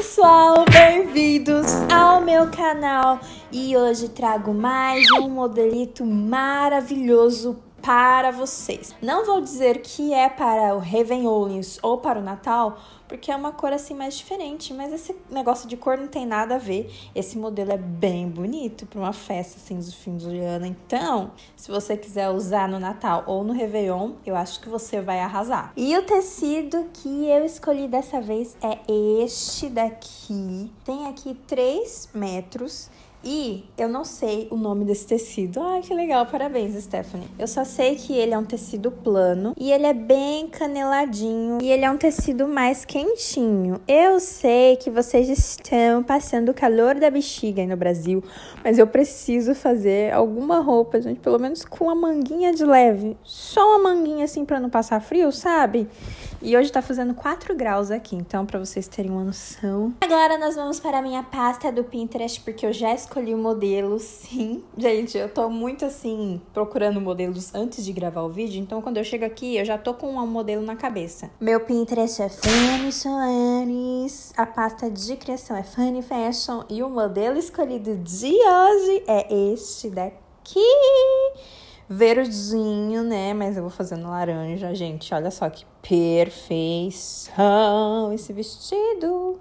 pessoal, bem-vindos ao meu canal. E hoje trago mais um modelito maravilhoso para vocês. Não vou dizer que é para o Réveillon ou para o Natal, porque é uma cor assim mais diferente, mas esse negócio de cor não tem nada a ver. Esse modelo é bem bonito para uma festa assim do fim do ano. Então, se você quiser usar no Natal ou no Réveillon, eu acho que você vai arrasar. E o tecido que eu escolhi dessa vez é este daqui. Tem aqui 3 metros e eu não sei o nome desse tecido. Ai, que legal, parabéns, Stephanie. Eu só sei que ele é um tecido plano e ele é bem caneladinho e ele é um tecido mais quentinho. Eu sei que vocês estão passando o calor da bexiga aí no Brasil, mas eu preciso fazer alguma roupa, gente, pelo menos com uma manguinha de leve. Só uma manguinha assim para não passar frio, sabe? E hoje tá fazendo 4 graus aqui, então para vocês terem uma noção. Agora nós vamos para a minha pasta do Pinterest, porque eu já escolhi o modelo, sim. Gente, eu tô muito assim, procurando modelos antes de gravar o vídeo, então quando eu chego aqui, eu já tô com um modelo na cabeça. Meu Pinterest é Fanny Soares, a pasta de criação é Fanny Fashion, e o modelo escolhido de hoje é este daqui verdinho, né? Mas eu vou fazendo laranja, gente. Olha só que perfeição esse vestido.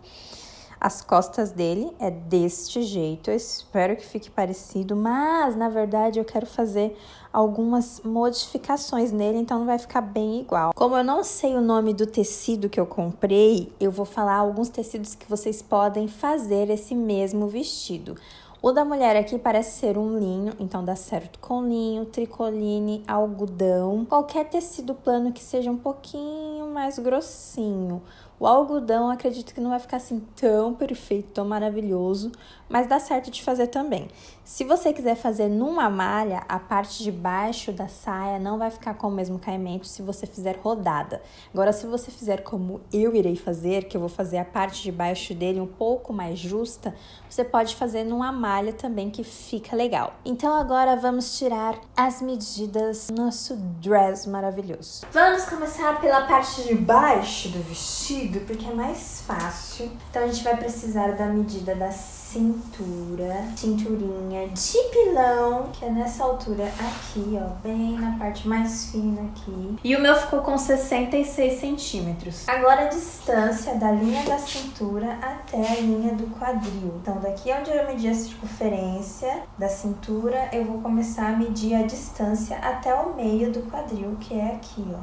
As costas dele é deste jeito. Eu espero que fique parecido, mas na verdade eu quero fazer algumas modificações nele, então não vai ficar bem igual. Como eu não sei o nome do tecido que eu comprei, eu vou falar alguns tecidos que vocês podem fazer esse mesmo vestido. O da mulher aqui parece ser um linho, então dá certo com linho, tricoline, algodão, qualquer tecido plano que seja um pouquinho mais grossinho. O algodão acredito que não vai ficar assim tão perfeito, tão maravilhoso, mas dá certo de fazer também. Se você quiser fazer numa malha, a parte de baixo da saia não vai ficar com o mesmo caimento se você fizer rodada. Agora, se você fizer como eu irei fazer, que eu vou fazer a parte de baixo dele um pouco mais justa, você pode fazer numa malha também que fica legal. Então agora vamos tirar as medidas do nosso dress maravilhoso. Vamos começar pela parte de baixo do vestido, porque é mais fácil. Então a gente vai precisar da medida da cintura, cinturinha de pilão, que é nessa altura aqui, ó, bem na parte mais fina aqui. E o meu ficou com 66 centímetros. Agora a distância da linha da cintura até a linha do quadril. Então daqui onde eu medi a circunferência da cintura, eu vou começar a medir a distância até o meio do quadril, que é aqui, ó.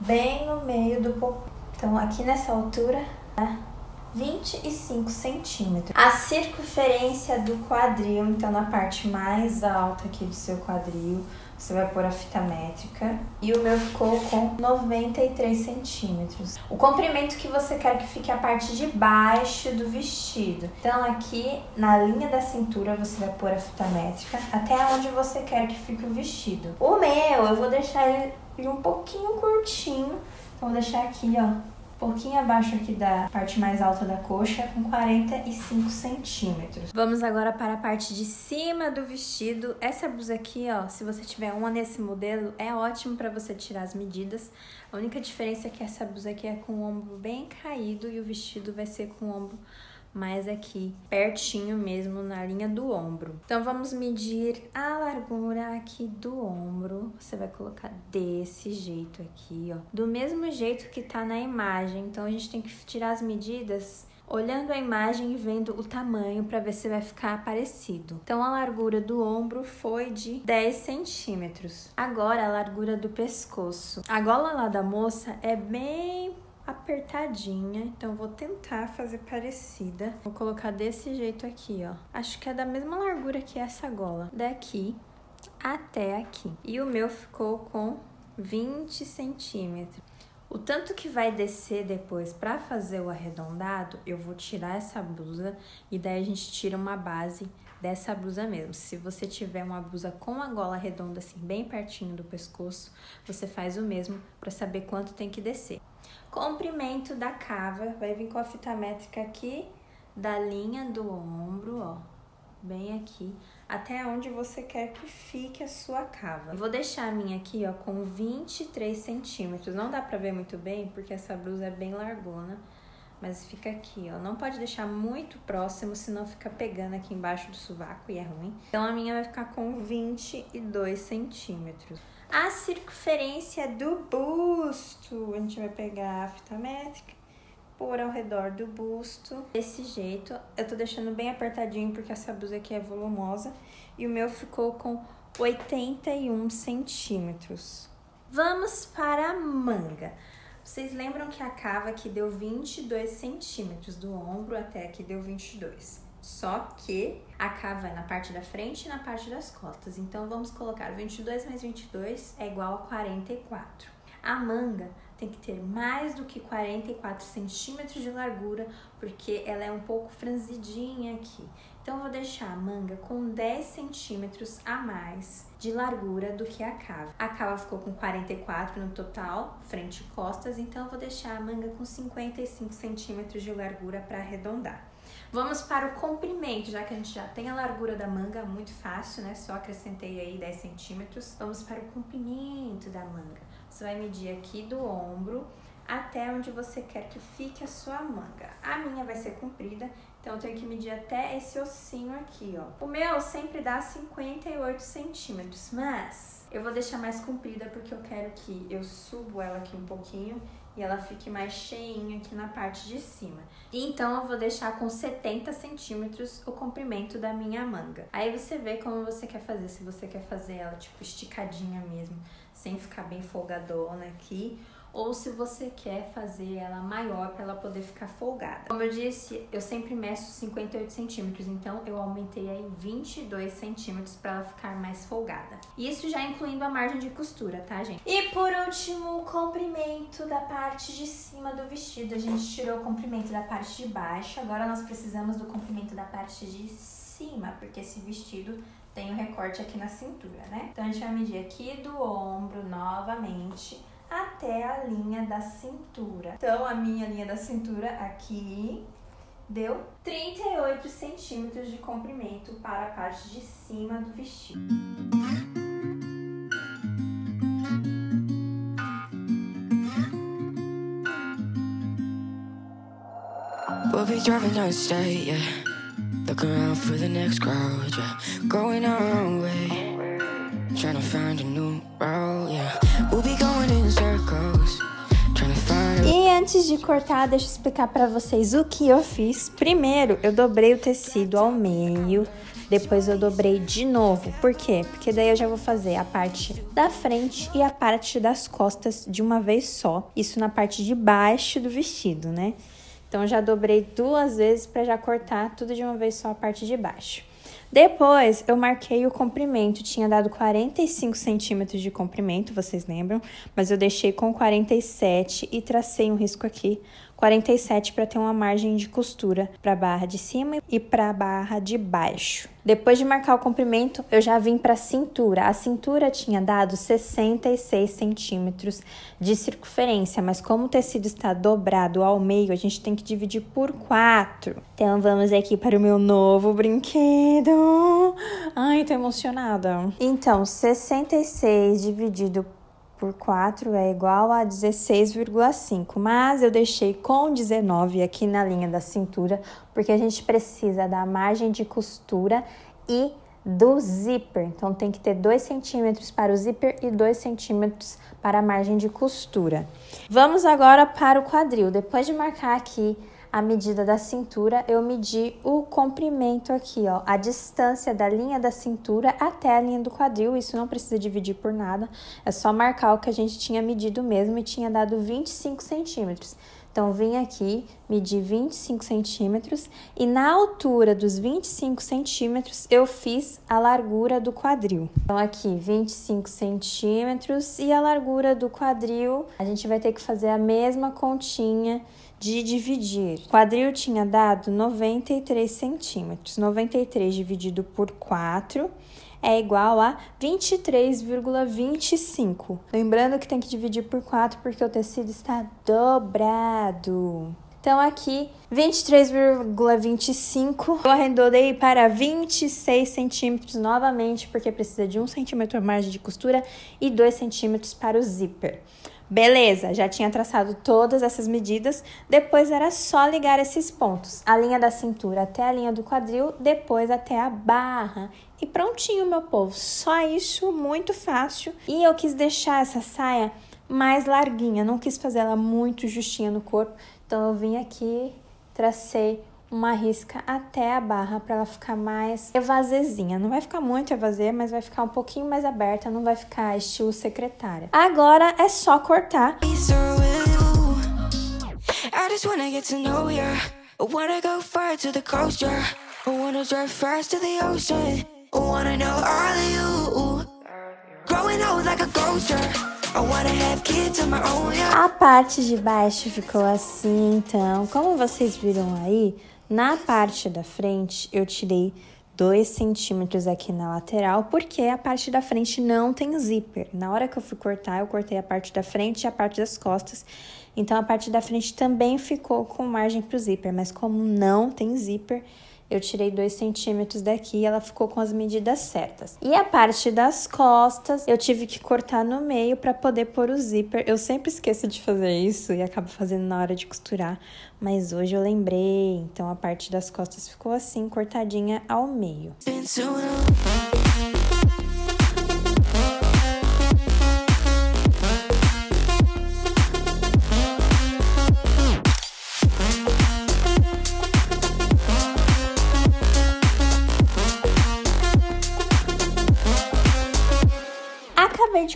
Bem no meio do popô. Então aqui nessa altura, tá? 25 centímetros. A circunferência do quadril, então na parte mais alta aqui do seu quadril, você vai pôr a fita métrica. E o meu ficou com 93 centímetros. O comprimento que você quer que fique a parte de baixo do vestido. Então aqui na linha da cintura você vai pôr a fita métrica até onde você quer que fique o vestido. O meu, eu vou deixar ele um pouquinho curtinho. Então vou deixar aqui, ó, pouquinho abaixo aqui da parte mais alta da coxa, com 45 centímetros. Vamos agora para a parte de cima do vestido. Essa blusa aqui, ó, se você tiver uma nesse modelo, é ótimo para você tirar as medidas. A única diferença é que essa blusa aqui é com o ombro bem caído e o vestido vai ser com o ombro mais aqui, pertinho mesmo na linha do ombro. Então, vamos medir a largura aqui do ombro. Você vai colocar desse jeito aqui, ó. Do mesmo jeito que tá na imagem. Então, a gente tem que tirar as medidas olhando a imagem e vendo o tamanho para ver se vai ficar parecido. Então a largura do ombro foi de 10 centímetros. Agora a largura do pescoço. A gola lá da moça é bem apertadinha, então vou tentar fazer parecida. Vou colocar desse jeito aqui, ó. Acho que é da mesma largura que essa gola, daqui até aqui. E o meu ficou com 20 centímetros. O tanto que vai descer depois para fazer o arredondado, eu vou tirar essa blusa e daí a gente tira uma base dessa blusa mesmo. Se você tiver uma blusa com a gola redonda assim bem pertinho do pescoço, você faz o mesmo para saber quanto tem que descer. Comprimento da cava, vai vir com a fita métrica aqui da linha do ombro, ó, bem aqui, até onde você quer que fique a sua cava. Eu vou deixar a minha aqui, ó, com 23 centímetros. Não dá pra ver muito bem, porque essa blusa é bem largona, mas fica aqui, ó. Não pode deixar muito próximo, senão fica pegando aqui embaixo do sovaco e é ruim. Então a minha vai ficar com 22 centímetros. A circunferência do busto, a gente vai pegar a fita métrica, pôr ao redor do busto, desse jeito. Eu tô deixando bem apertadinho porque essa blusa aqui é volumosa e o meu ficou com 81 centímetros. Vamos para a manga. Vocês lembram que a cava aqui deu 22 centímetros, do ombro até aqui deu 22. Só que a cava é na parte da frente e na parte das costas. Então, vamos colocar 22 mais 22 é igual a 44. A manga tem que ter mais do que 44 centímetros de largura, porque ela é um pouco franzidinha aqui. Então, vou deixar a manga com 10 centímetros a mais de largura do que a cava. A cava ficou com 44 no total, frente e costas, então vou deixar a manga com 55 centímetros de largura para arredondar. Vamos para o comprimento, já que a gente já tem a largura da manga, muito fácil, né? Só acrescentei aí 10 centímetros. Vamos para o comprimento da manga. Você vai medir aqui do ombro até onde você quer que fique a sua manga. A minha vai ser comprida, então eu tenho que medir até esse ossinho aqui, ó. O meu sempre dá 58 centímetros, mas eu vou deixar mais comprida porque eu quero que eu subo ela aqui um pouquinho e ela fique mais cheinha aqui na parte de cima. Então eu vou deixar com 70 centímetros o comprimento da minha manga. Aí você vê como você quer fazer, se você quer fazer ela tipo esticadinha mesmo, sem ficar bem folgadona aqui, ou se você quer fazer ela maior para ela poder ficar folgada. Como eu disse, eu sempre meço 58 centímetros, então eu aumentei aí 22 centímetros para ela ficar mais folgada. Isso já incluindo a margem de costura, tá, gente? E por último, o comprimento da parte de cima do vestido. A gente tirou o comprimento da parte de baixo, agora nós precisamos do comprimento da parte de cima, porque esse vestido tem o um recorte aqui na cintura, né? Então a gente vai medir aqui do ombro novamente até a linha da cintura. Então, a minha linha da cintura aqui deu 38 centímetros de comprimento para a parte de cima do vestido. We'll be driving down state, yeah. Looking around for the next crowd, yeah. Going our own way. Trying to find a new route, yeah. We'll be antes de cortar, deixa eu explicar para vocês o que eu fiz. Primeiro, eu dobrei o tecido ao meio, depois eu dobrei de novo. Por quê? Porque daí eu já vou fazer a parte da frente e a parte das costas de uma vez só. Isso na parte de baixo do vestido, né? Então já dobrei duas vezes para já cortar tudo de uma vez só a parte de baixo. Depois eu marquei o comprimento, tinha dado 45 centímetros de comprimento, vocês lembram? Mas eu deixei com 47 e tracei um risco aqui 47 para ter uma margem de costura para a barra de cima e para a barra de baixo. Depois de marcar o comprimento, eu já vim para a cintura. A cintura tinha dado 66 centímetros de circunferência, mas como o tecido está dobrado ao meio, a gente tem que dividir por 4. Então vamos aqui para o meu novo brinquedo. Ai, tô emocionada. Então, 66 dividido por 4 é igual a 16,5, mas eu deixei com 19 aqui na linha da cintura, porque a gente precisa da margem de costura e do zíper. Então tem que ter 2 centímetros para o zíper e 2 centímetros para a margem de costura. Vamos agora para o quadril. Depois de marcar aqui a medida da cintura, eu medi o comprimento aqui, ó, a distância da linha da cintura até a linha do quadril. Isso não precisa dividir por nada, é só marcar o que a gente tinha medido mesmo e tinha dado 25 centímetros. Então, vim aqui, medi 25 centímetros e na altura dos 25 centímetros eu fiz a largura do quadril. Então, aqui 25 centímetros e a largura do quadril, a gente vai ter que fazer a mesma continha de dividir. O quadril tinha dado 93 centímetros. 93 dividido por 4 é igual a 23,25. Lembrando que tem que dividir por 4 porque o tecido está dobrado. Então, aqui, 23,25. Eu arredondei para 26 centímetros novamente, porque precisa de 1 centímetro margem de costura e 2 centímetros para o zíper. Beleza, já tinha traçado todas essas medidas, depois era só ligar esses pontos. A linha da cintura até a linha do quadril, depois até a barra. E prontinho, meu povo, só isso, muito fácil. E eu quis deixar essa saia mais larguinha, não quis fazer ela muito justinha no corpo, então eu vim aqui, tracei uma risca até a barra para ela ficar mais evasezinha. Não vai ficar muito evasê, mas vai ficar um pouquinho mais aberta, não vai ficar estilo secretária. Agora é só cortar. A parte de baixo ficou assim, então, como vocês viram aí, na parte da frente eu tirei 2 centímetros aqui na lateral, porque a parte da frente não tem zíper. Na hora que eu fui cortar, eu cortei a parte da frente e a parte das costas. Então, a parte da frente também ficou com margem para o zíper, mas como não tem zíper, eu tirei 2 centímetros daqui e ela ficou com as medidas certas. E a parte das costas, eu tive que cortar no meio para poder pôr o zíper. Eu sempre esqueço de fazer isso e acabo fazendo na hora de costurar, mas hoje eu lembrei. Então a parte das costas ficou assim, cortadinha ao meio.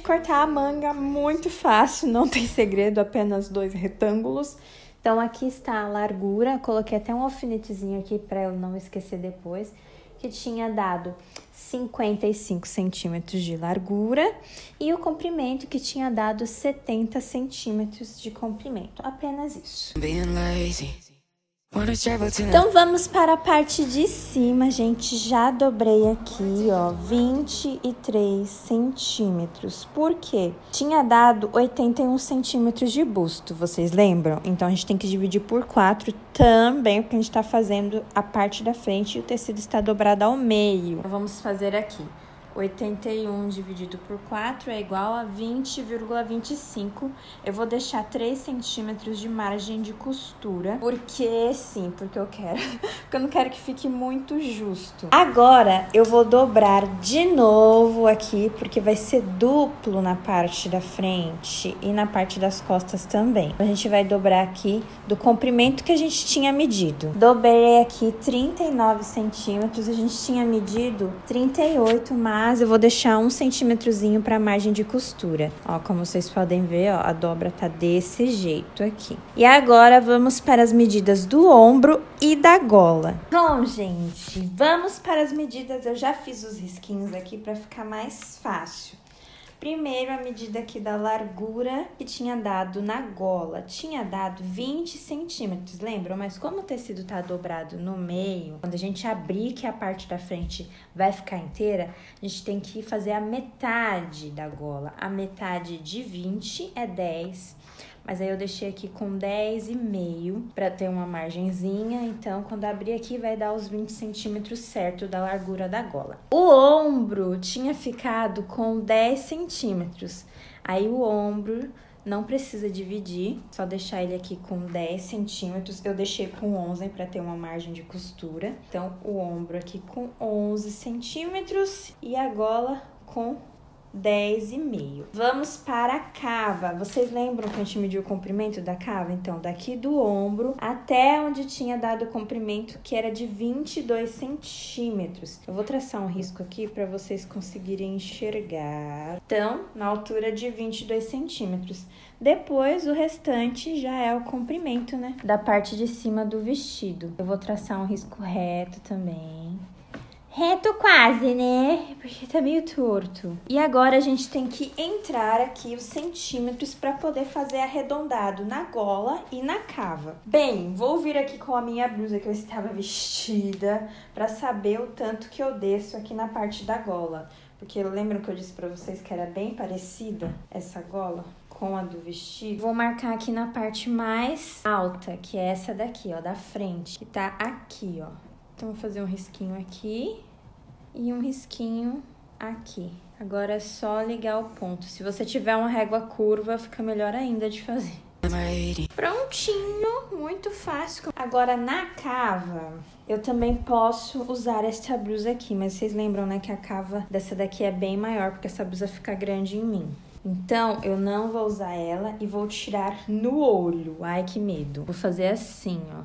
Cortar a manga muito fácil, não tem segredo, apenas dois retângulos. Então aqui está a largura, coloquei até um alfinetezinho aqui para eu não esquecer depois, que tinha dado 55 centímetros de largura e o comprimento que tinha dado 70 centímetros de comprimento, apenas isso. Então vamos para a parte de cima, gente. Já dobrei aqui, ó, 23 centímetros. Por quê? Tinha dado 81 centímetros de busto, vocês lembram? Então a gente tem que dividir por 4 também, porque a gente tá fazendo a parte da frente e o tecido está dobrado ao meio. Vamos fazer aqui. 81 dividido por 4 é igual a 20,25. Eu vou deixar 3 centímetros de margem de costura, porque sim, porque eu quero, porque eu não quero que fique muito justo. Agora eu vou dobrar de novo aqui, porque vai ser duplo na parte da frente e na parte das costas também. A gente vai dobrar aqui do comprimento que a gente tinha medido. Dobrei aqui 39 centímetros, a gente tinha medido 38 mais eu vou deixar um centímetrozinho para margem de costura. Ó, como vocês podem ver, ó, a dobra tá desse jeito aqui. E agora vamos para as medidas do ombro e da gola. Bom, gente, vamos para as medidas. Eu já fiz os risquinhos aqui para ficar mais fácil. Primeiro, a medida aqui da largura que tinha dado na gola. Tinha dado 20 centímetros, lembram? Mas como o tecido tá dobrado no meio, quando a gente abrir que a parte da frente vai ficar inteira, a gente tem que fazer a metade da gola. A metade de 20 é 10 mas aí eu deixei aqui com 10,5 para ter uma margenzinha. Então, quando abrir aqui, vai dar os 20 centímetros certo da largura da gola. O ombro tinha ficado com 10 centímetros. Aí o ombro não precisa dividir, só deixar ele aqui com 10 centímetros. Eu deixei com 11 para ter uma margem de costura. Então, o ombro aqui com 11 centímetros e a gola com 10,5. Vamos para a cava. Vocês lembram que a gente mediu o comprimento da cava? Então, daqui do ombro até onde tinha dado o comprimento, que era de 22 centímetros. Eu vou traçar um risco aqui para vocês conseguirem enxergar. Então, na altura de 22 centímetros. Depois, o restante já é o comprimento, né? Da parte de cima do vestido. Eu vou traçar um risco reto também. Reto quase, né? Porque tá meio torto. E agora a gente tem que entrar aqui os centímetros para poder fazer arredondado na gola e na cava. Bem, vou vir aqui com a minha blusa que eu estava vestida para saber o tanto que eu desço aqui na parte da gola. Porque lembram que eu disse para vocês que era bem parecida essa gola? com a do vestido, vou marcar aqui na parte mais alta, que é essa daqui, ó, da frente, que tá aqui, ó. Então, vou fazer um risquinho aqui e um risquinho aqui. Agora é só ligar o ponto. Se você tiver uma régua curva, fica melhor ainda de fazer. Prontinho, muito fácil. Agora na cava, eu também posso usar esta blusa aqui, mas vocês lembram, né, que a cava dessa daqui é bem maior, porque essa blusa fica grande em mim. Então, eu não vou usar ela e vou tirar no olho. Ai, que medo. Vou fazer assim, ó.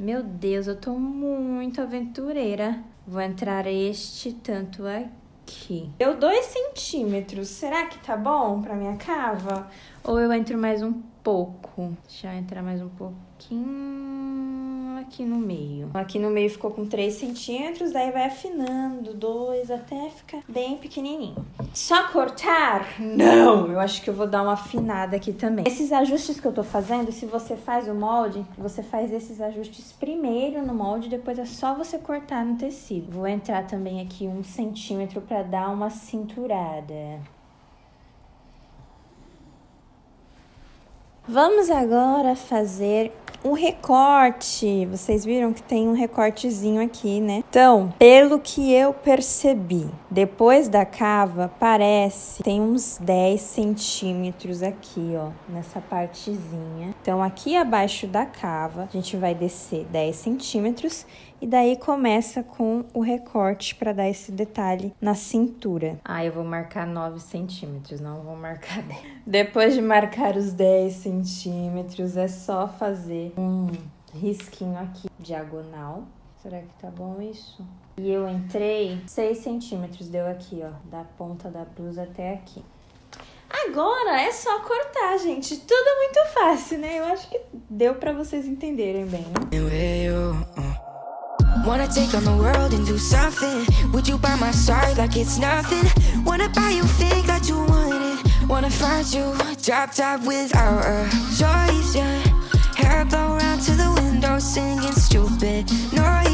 Meu Deus, eu tô muito aventureira. Vou entrar este tanto aqui. Deu dois centímetros. Será que tá bom pra minha cava? Ou eu entro mais um pouco? Deixa eu entrar mais um pouquinho aqui no meio. Aqui no meio ficou com 3 centímetros, daí vai afinando, dois até ficar bem pequenininho. Só cortar? Não! Eu acho que eu vou dar uma afinada aqui também. Esses ajustes que eu tô fazendo, se você faz o molde, você faz esses ajustes primeiro no molde, depois é só você cortar no tecido. Vou entrar também aqui um centímetro para dar uma cinturada. Vamos agora fazer um recorte. Vocês viram que tem um recortezinho aqui, né? Então, pelo que eu percebi, depois da cava, parece tem uns 10 centímetros aqui, ó, nessa partezinha. Então, aqui abaixo da cava, a gente vai descer 10 centímetros e daí começa com o recorte para dar esse detalhe na cintura. Ah, eu vou marcar 9 centímetros, não vou marcar 10. Depois de marcar os 10 centímetros, é só fazer um risquinho aqui diagonal. Será que tá bom isso? E eu entrei 6 centímetros, deu aqui, ó, da ponta da blusa até aqui. Agora é só cortar, gente. Tudo muito fácil, né? Eu acho que deu para vocês entenderem bem, né? Wanna take on the world and do something. Would you by my side like it's nothing? Wanna buy you think that you want it. Wanna find you drop top without a uh, choice, yeah. Hair blow around to the window singing stupid noise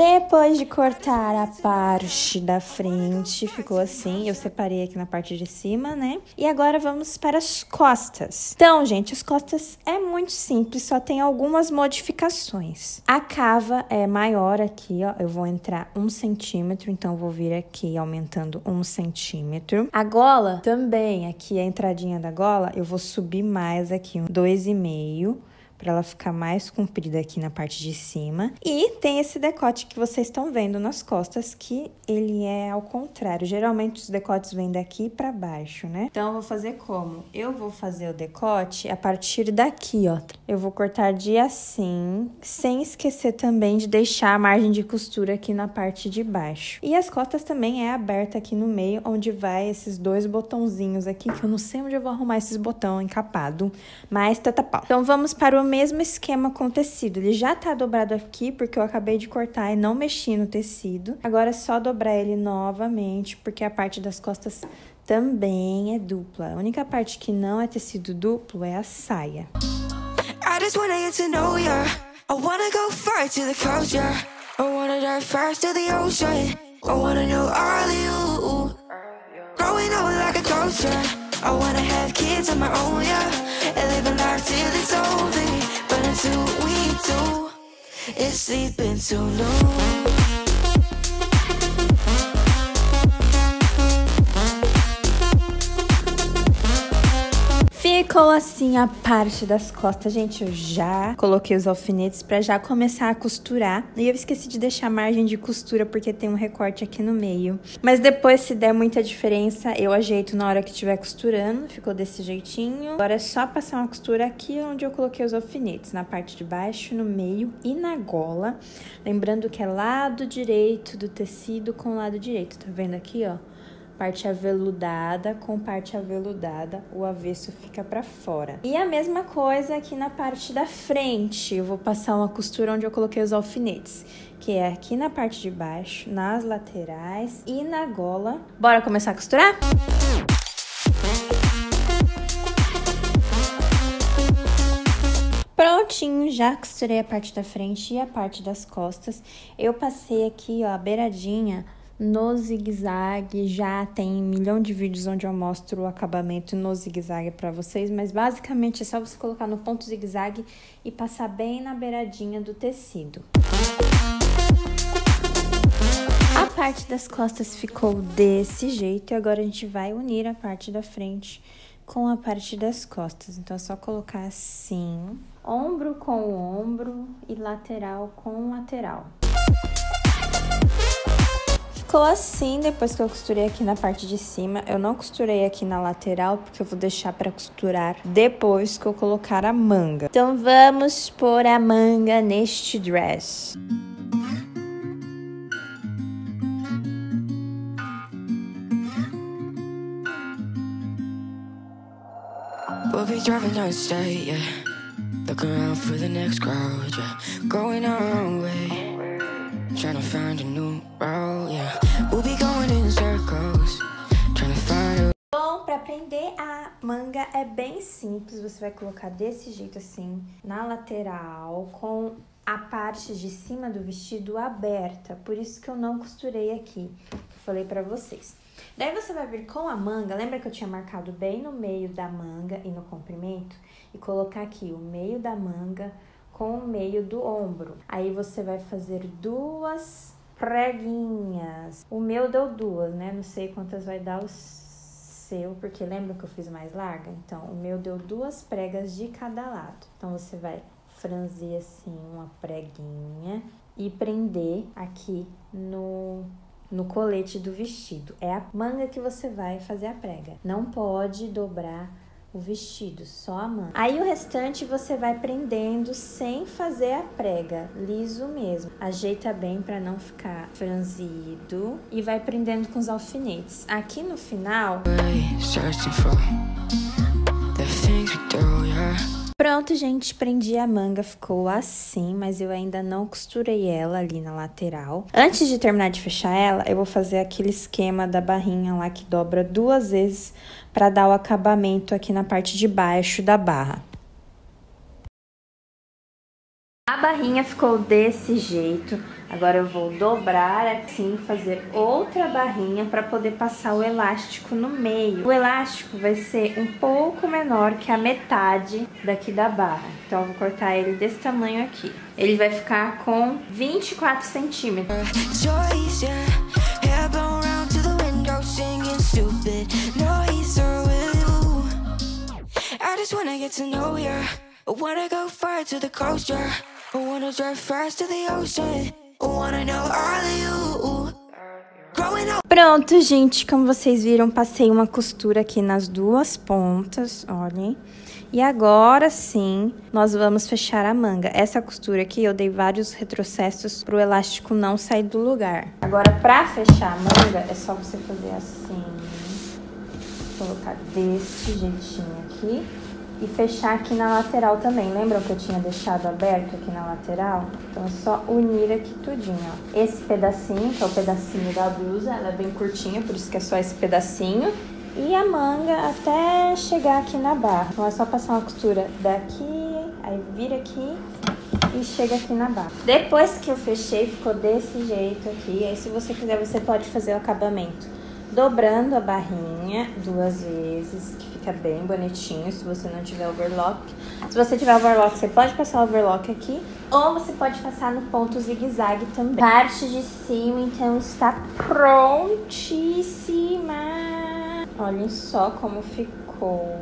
Depois de cortar a parte da frente, ficou assim. Eu separei aqui na parte de cima, né? E agora vamos para as costas. Então, gente, as costas é muito simples, só tem algumas modificações. A cava é maior aqui, ó. Eu vou entrar um centímetro, então vou vir aqui aumentando um centímetro. A gola também, aqui a entradinha da gola, eu vou subir mais aqui, um dois e meio para ela ficar mais comprida aqui na parte de cima. E tem esse decote que vocês estão vendo nas costas, que ele é ao contrário. Geralmente os decotes vêm daqui para baixo, né? Então eu vou fazer como? Eu vou fazer o decote a partir daqui, ó. Eu vou cortar de assim, sem esquecer também de deixar a margem de costura aqui na parte de baixo. E as costas também é aberta aqui no meio, onde vai esses dois botãozinhos aqui, que eu não sei onde eu vou arrumar esses botão encapado, mas tá pau. Então vamos para o mesmo esquema com o tecido. Ele já tá dobrado aqui, porque eu acabei de cortar e não mexi no tecido. Agora é só dobrar ele novamente, porque a parte das costas também é dupla. A única parte que não é tecido duplo é a saia. I just wanna get to know ya. I wanna go far to the yeah. I wanna dive fast to the ocean. I wanna know all you. Growing up like a yeah. I wanna have kids of my own, yeah. And living life till it's over It's sleeping too long Ficou assim a parte das costas, gente. Eu já coloquei os alfinetes para já começar a costurar. E eu esqueci de deixar a margem de costura porque tem um recorte aqui no meio. Mas depois, se der muita diferença, eu ajeito na hora que estiver costurando. Ficou desse jeitinho. Agora é só passar uma costura aqui onde eu coloquei os alfinetes, na parte de baixo, no meio e na gola. Lembrando que é lado direito do tecido com lado direito. Tá vendo aqui, ó? Parte aveludada com parte aveludada, o avesso fica para fora. E a mesma coisa aqui na parte da frente, eu vou passar uma costura onde eu coloquei os alfinetes, que é aqui na parte de baixo, nas laterais e na gola. Bora começar a costurar? Prontinho, já costurei a parte da frente e a parte das costas. Eu passei aqui, ó, a beiradinha no zigue-zague. Já tem um milhão de vídeos onde eu mostro o acabamento no zigue-zague para vocês, mas basicamente é só você colocar no ponto zigue-zague e passar bem na beiradinha do tecido. A parte das costas ficou desse jeito e agora a gente vai unir a parte da frente com a parte das costas. Então é só colocar assim, ombro com ombro e lateral com lateral. Ficou assim depois que eu costurei aqui na parte de cima. Eu não costurei aqui na lateral porque eu vou deixar para costurar depois que eu colocar a manga. Então vamos pôr a manga neste dress. We'll be driving down state, yeah. Looking around for the next crowd, yeah. Going our own way. Trying to find a new yeah. We'll be going in circles. Trying to find a... Bom, para prender a manga é bem simples. Você vai colocar desse jeito assim, na lateral, com a parte de cima do vestido aberta. Por isso que eu não costurei aqui. Falei para vocês. Daí você vai vir com a manga, lembra que eu tinha marcado bem no meio da manga e no comprimento? E colocar aqui o meio da manga com o meio do ombro. Aí você vai fazer duas preguinhas. O meu deu duas, né? Não sei quantas vai dar o seu, porque lembra que eu fiz mais larga? Então, o meu deu duas pregas de cada lado. Então, você vai franzir assim uma preguinha e prender aqui no no colete do vestido. É a manga que você vai fazer a prega. Não pode dobrar o vestido, só a manga. Aí o restante você vai prendendo sem fazer a prega, liso mesmo. Ajeita bem para não ficar franzido e vai prendendo com os alfinetes. Aqui no final, Pronto, gente, prendi a manga, ficou assim, mas eu ainda não costurei ela ali na lateral. Antes de terminar de fechar ela, eu vou fazer aquele esquema da barrinha lá que dobra duas vezes para dar o acabamento aqui na parte de baixo da barra. A barrinha ficou desse jeito. Agora eu vou dobrar assim, fazer outra barrinha para poder passar o elástico no meio. O elástico vai ser um pouco menor que a metade daqui da barra. Então eu vou cortar ele desse tamanho aqui. Ele vai ficar com 24 centímetros. I just wanna get to know. I wanna go far to the coast, yeah. I wanna drive fast to the ocean. I wanna know all of you. Pronto, gente, como vocês viram, passei uma costura aqui nas duas pontas, olhem. E agora sim, nós vamos fechar a manga. Essa costura aqui, eu dei vários retrocessos para o elástico não sair do lugar. Agora, para fechar a manga, é só você fazer assim, colocar desse jeitinho aqui e fechar aqui na lateral também. Lembram que eu tinha deixado aberto aqui na lateral? Então é só unir aqui tudinho, ó. Esse pedacinho, que é o pedacinho da blusa, ela é bem curtinha, por isso que é só esse pedacinho. E a manga até chegar aqui na barra. Então é só passar uma costura daqui, aí vira aqui e chega aqui na barra. Depois que eu fechei, ficou desse jeito aqui. Aí se você quiser, você pode fazer o acabamento dobrando a barrinha duas vezes, fica bem bonitinho se você não tiver overlock. Se você tiver overlock, você pode passar o overlock aqui, ou você pode passar no ponto zigue-zague também. Parte de cima, então, está prontíssima. Olhem só como ficou.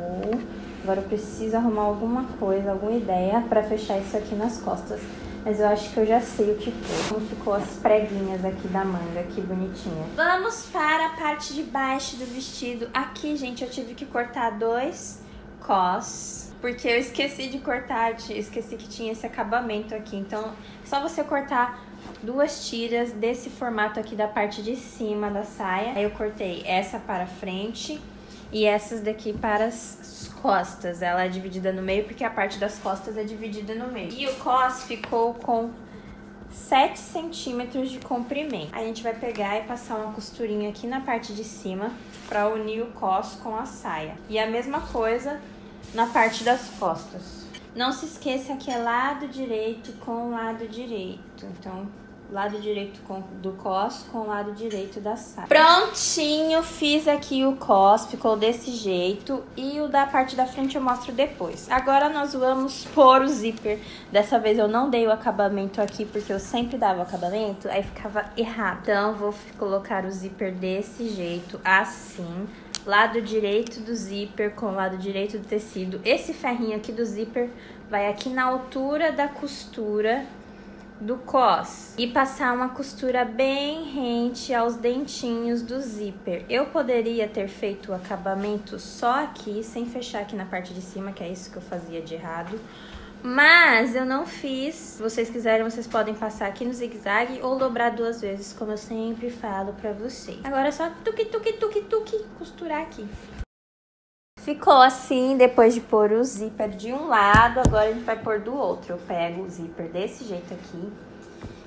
Agora eu preciso arrumar alguma coisa, alguma ideia para fechar isso aqui nas costas. Mas eu acho que eu já sei o que foi. Como ficou as preguinhas aqui da manga, que bonitinha. Vamos para a parte de baixo do vestido. Aqui, gente, eu tive que cortar dois cos. Porque eu esqueci de cortar, esqueci que tinha esse acabamento aqui. Então, só você cortar duas tiras desse formato aqui da parte de cima da saia. Aí eu cortei essa para frente e essas daqui para as costas. Ela é dividida no meio porque a parte das costas é dividida no meio. E o cos ficou com 7 centímetros de comprimento. A gente vai pegar e passar uma costurinha aqui na parte de cima para unir o cos com a saia. E a mesma coisa na parte das costas. Não se esqueça que é lado direito com lado direito. Então, lado direito do cos com o lado direito da saia. Prontinho, fiz aqui o cos, ficou desse jeito. E o da parte da frente eu mostro depois. Agora nós vamos pôr o zíper. Dessa vez eu não dei o acabamento aqui, porque eu sempre dava o acabamento, aí ficava errado. Então, vou colocar o zíper desse jeito, assim lado direito do zíper com o lado direito do tecido. Esse ferrinho aqui do zíper vai aqui na altura da costura do cos e passar uma costura bem rente aos dentinhos do zíper. Eu poderia ter feito o acabamento só aqui, sem fechar aqui na parte de cima, que é isso que eu fazia de errado. Mas eu não fiz. Se vocês quiserem, vocês podem passar aqui no zigue-zague ou dobrar duas vezes, como eu sempre falo pra vocês. Agora é só tuque, tuque, tuque, tuque, costurar aqui. Ficou assim depois de pôr o zíper de um lado, agora a gente vai pôr do outro. Eu pego o zíper desse jeito aqui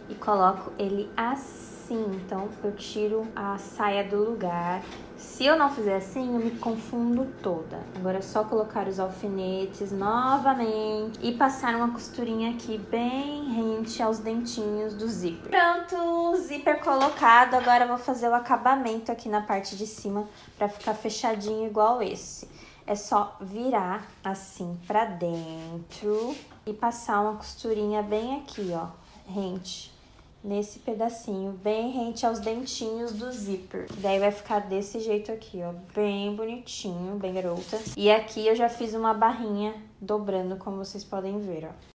e coloco ele assim. Então, eu tiro a saia do lugar. Se eu não fizer assim, eu me confundo toda. Agora é só colocar os alfinetes novamente e passar uma costurinha aqui bem rente aos dentinhos do zíper. Pronto, zíper colocado. Agora eu vou fazer o acabamento aqui na parte de cima para ficar fechadinho igual esse é só virar assim pra dentro e passar uma costurinha bem aqui, ó, rente, nesse pedacinho, bem rente aos dentinhos do zíper. Daí vai ficar desse jeito aqui, ó, bem bonitinho, bem garota. E aqui eu já fiz uma barrinha dobrando, como vocês podem ver, ó.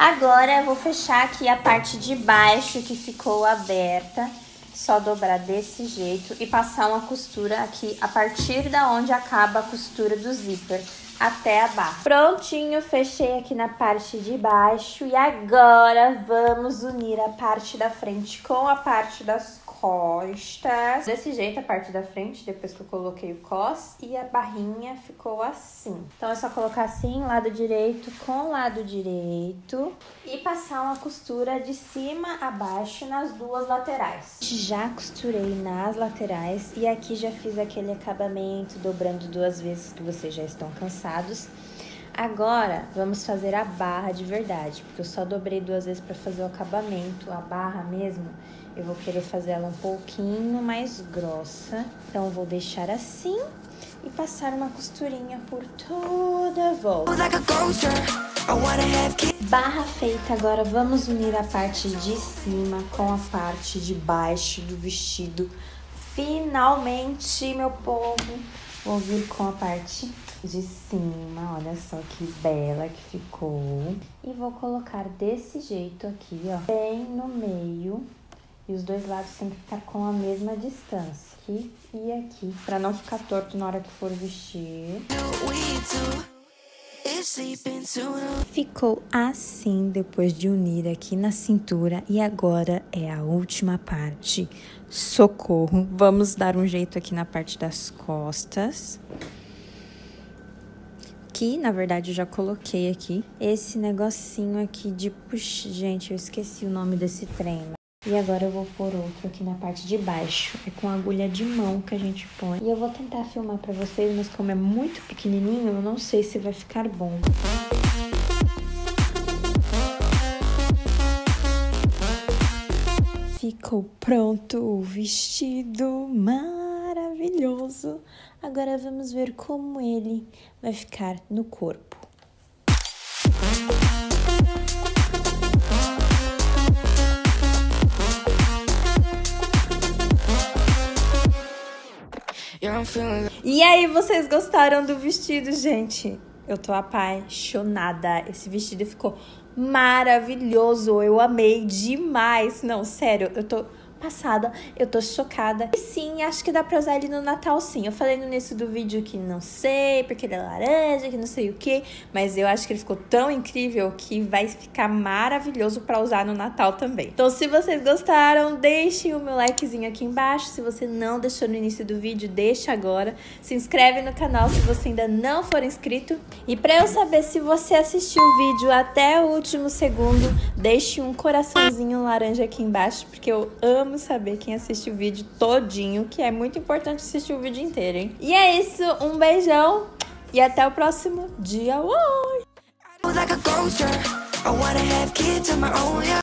Agora eu vou fechar aqui a parte de baixo que ficou aberta só dobrar desse jeito e passar uma costura aqui a partir da onde acaba a costura do zíper até a barra. Prontinho, fechei aqui na parte de baixo e agora vamos unir a parte da frente com a parte das costas. Desse jeito a parte da frente, depois que eu coloquei o cos, e a barrinha ficou assim. Então é só colocar assim, lado direito com lado direito e passar uma costura de cima a baixo nas duas laterais. Já costurei nas laterais e aqui já fiz aquele acabamento dobrando duas vezes que vocês já estão cansados. Agora vamos fazer a barra de verdade, porque eu só dobrei duas vezes para fazer o acabamento, a barra mesmo. Eu vou querer fazer ela um pouquinho mais grossa, então vou deixar assim e passar uma costurinha por toda a volta. Barra feita, agora vamos unir a parte de cima com a parte de baixo do vestido. Finalmente, meu povo, vou vir com a parte de cima, olha só que bela que ficou. E vou colocar desse jeito aqui, ó, bem no meio. E os dois lados tem que ficar com a mesma distância, aqui e aqui, para não ficar torto na hora que for vestir. Ficou assim depois de unir aqui na cintura e agora é a última parte. Socorro! Vamos dar um jeito aqui na parte das costas aqui, na verdade, eu já coloquei aqui esse negocinho aqui de puxa. Gente, eu esqueci o nome desse trem. E agora eu vou pôr outro aqui na parte de baixo. É com agulha de mão que a gente põe. E eu vou tentar filmar pra vocês, mas como é muito pequenininho, eu não sei se vai ficar bom. Ficou pronto o vestido maravilhoso. Agora vamos ver como ele vai ficar no corpo. E aí, vocês gostaram do vestido, gente? Eu tô apaixonada. Esse vestido ficou maravilhoso. Eu amei demais. Não, sério, eu tô passada, eu tô chocada. E sim, acho que dá pra usar ele no Natal sim. Eu falei no início do vídeo que não sei, porque ele é laranja, que não sei o que, mas eu acho que ele ficou tão incrível que vai ficar maravilhoso para usar no Natal também. Então, se vocês gostaram, deixem o meu likezinho aqui embaixo. Se você não deixou no início do vídeo, deixa agora. Se inscreve no canal se você ainda não for inscrito. E para eu saber se você assistiu o vídeo até o último segundo, deixe um coraçãozinho laranja aqui embaixo, porque eu amo Vamos saber quem assiste o vídeo todinho, que é muito importante assistir o vídeo inteiro, hein? E é isso, um beijão e até o próximo dia. Oi!